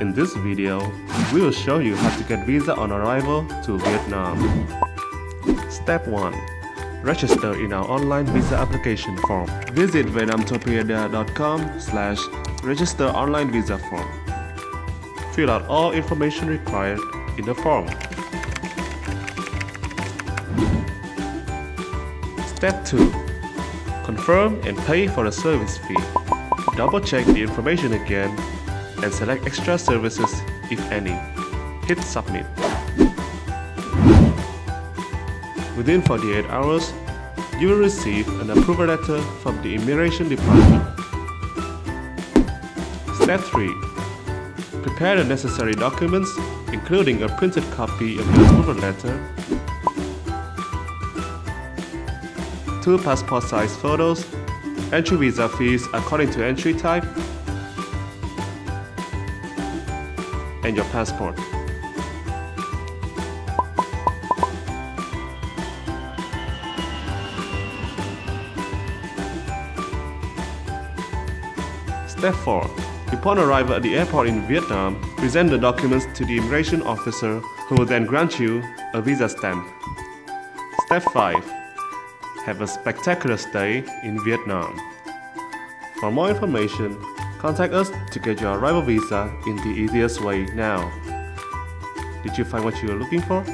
In this video, we will show you how to get visa on arrival to Vietnam. Step 1. Register in our online visa application form. Visit vietnamtourpedia.com slash register online visa form. Fill out all information required in the form. Step 2. Confirm and pay for the service fee. Double check the information again and select extra services if any. Hit submit. Within 48 hours, you will receive an approval letter from the Immigration Department. Step 3. Prepare the necessary documents, including a printed copy of the approval letter, two passport size photos, entry visa fees according to entry type, and your passport. Step 4. Upon arrival at the airport in Vietnam, present the documents to the immigration officer who will then grant you a visa stamp. Step 5. Have a spectacular stay in Vietnam. For more information, contact us to get your arrival visa in the easiest way now. Did you find what you were looking for?